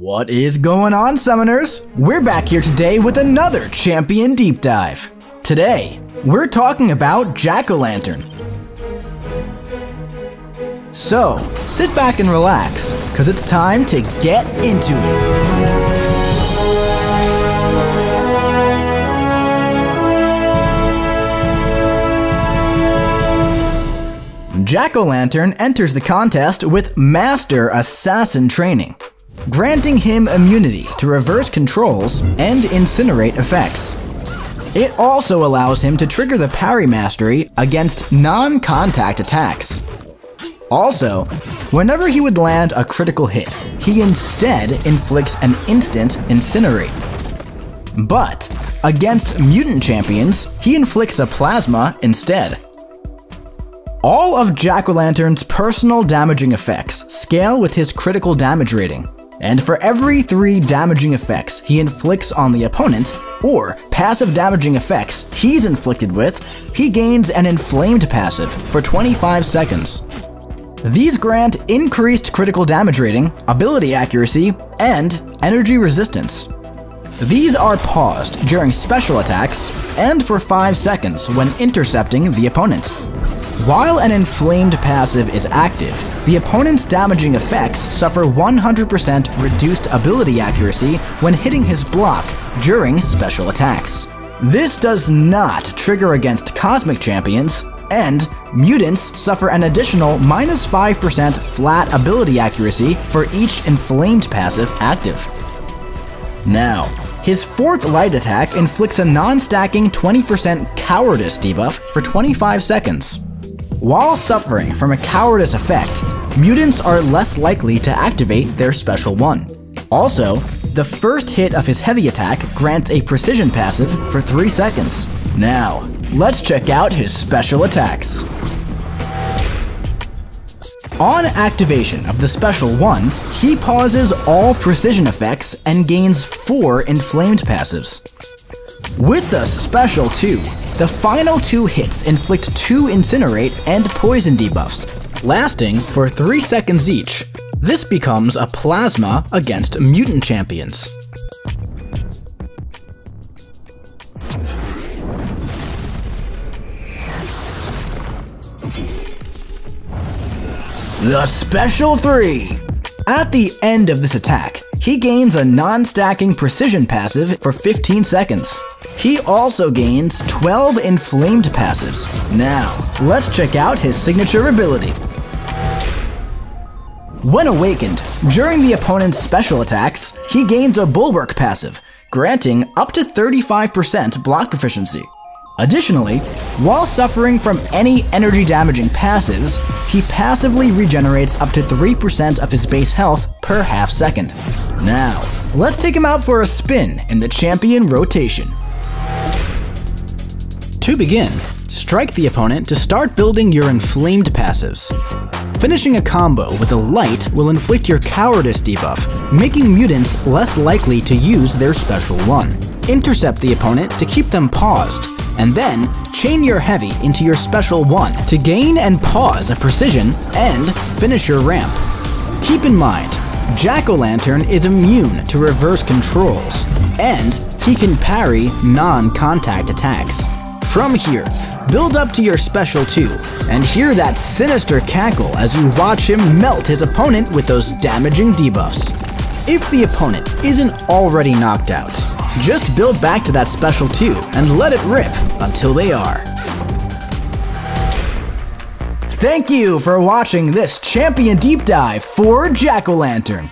What is going on, Summoners? We're back here today with another Champion Deep Dive. Today, we're talking about Jack-O-Lantern. So, sit back and relax, because it's time to get into it. Jack-O-Lantern enters the contest with Master Assassin training, granting him immunity to reverse controls and incinerate effects. It also allows him to trigger the parry mastery against non-contact attacks. Also, whenever he would land a critical hit, he instead inflicts an instant incinerate. But, against mutant champions, he inflicts a plasma instead. All of Jack-O-Lantern's personal damaging effects scale with his critical damage rating, and for every 3 damaging effects he inflicts on the opponent, or passive damaging effects he's inflicted with, he gains an inflamed passive for 25 seconds. These grant increased critical damage rating, ability accuracy, and energy resistance. These are paused during special attacks and for 5 seconds when intercepting the opponent. While an inflamed passive is active, the opponent's damaging effects suffer 100% reduced ability accuracy when hitting his block during special attacks. This does not trigger against Cosmic Champions, and mutants suffer an additional minus 5% flat ability accuracy for each inflamed passive active. Now, his fourth light attack inflicts a non-stacking 20% cowardice debuff for 25 seconds. While suffering from a cowardice effect, mutants are less likely to activate their special one. Also, the first hit of his heavy attack grants a precision passive for 3 seconds. Now, let's check out his special attacks. On activation of the special 1, he pauses all precision effects and gains 4 inflamed passives. With the special 2, the final two hits inflict 2 incinerate and poison debuffs, lasting for 3 seconds each. This becomes a plasma against mutant champions. The Special 3! At the end of this attack, he gains a non-stacking precision passive for 15 seconds. He also gains 12 inflamed passives. Now, let's check out his signature ability. When awakened, during the opponent's special attacks, he gains a Bulwark passive, granting up to 35% block proficiency. Additionally, while suffering from any energy damaging passives, he passively regenerates up to 3% of his base health per half second. Now, let's take him out for a spin in the champion rotation. To begin, strike the opponent to start building your inflamed passives. Finishing a combo with a light will inflict your cowardice debuff, making mutants less likely to use their special one. Intercept the opponent to keep them paused, and then chain your heavy into your special one to gain and pause a precision and finish your ramp. Keep in mind, Jack-O-Lantern is immune to reverse controls, and he can parry non-contact attacks. From here, build up to your special 2, and hear that sinister cackle as you watch him melt his opponent with those damaging debuffs. If the opponent isn't already knocked out, just build back to that special 2 and let it rip until they are. Thank you for watching this Champion Deep Dive for Jack-O-Lantern.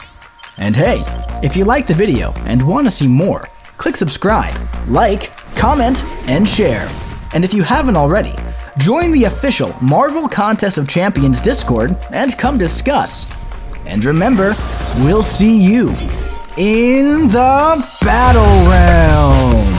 And hey, if you liked the video and want to see more, click subscribe, like, comment, and share. And if you haven't already, join the official Marvel Contest of Champions Discord and come discuss. And remember, we'll see you in the Battlerealm.